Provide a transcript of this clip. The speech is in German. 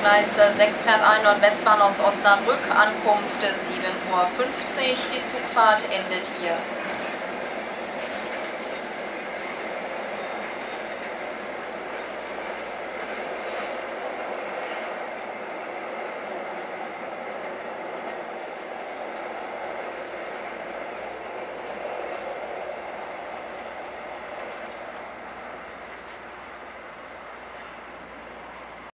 Gleis 6 fährt ein Nordwestbahn aus Osnabrück, Ankunft 7.50 Uhr. Die Zugfahrt endet hier.